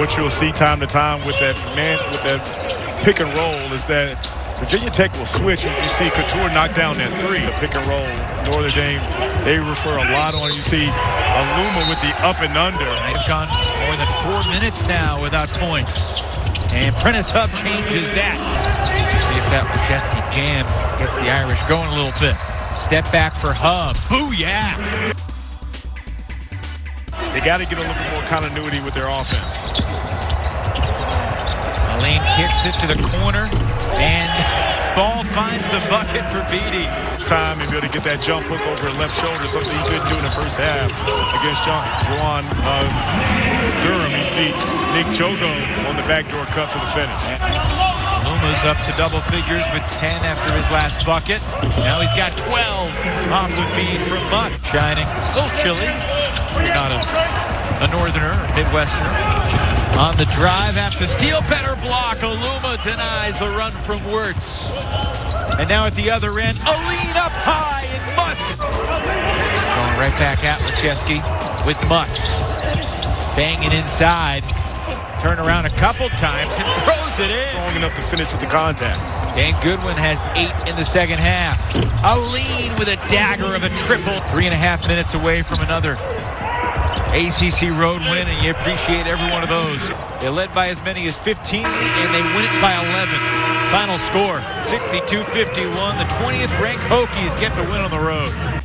what you'll see time to time with that man with that pick and roll is that Virginia Tech will switch and you see Cattoor knock down that three, the pick and roll. Notre Dame, they refer a lot on. You see Aluma with the up and under. They've gone more than four minutes now without points. And Prentiss Hubb changes that. See if that Laszewski jam gets the Irish going a little bit. Step back for Hubb. Boo yeah! They got to get a little bit more continuity with their offense. Alleyne kicks it to the corner, and Ball finds the bucket for Beatty. It's time to be able to get that jump hook over her left shoulder, something he couldn't do in the first half against John, Juwan uh, Durham. You see Nick Djogo on the backdoor cut for the finish. Luma's up to double figures with 10 after his last bucket. Now he's got 12 off the feed from Buck. Shining. A little chilly. Not a, a northerner, a Midwesterner. On the drive after steal, better block. Aluma denies the run from Wertz. And now at the other end, Alleyne up high and Mutt. Going right back at Laszewski with Mutt. Banging inside. Turn around a couple times and throws it in. Long enough to finish with the contact. Dane Goodwin has eight in the second half. Alleyne with a dagger of a triple. Three and a half minutes away from another ACC road win, and you appreciate every one of those. They led by as many as 15, and they win it by 11. Final score, 62-51. The 20th ranked Hokies get the win on the road.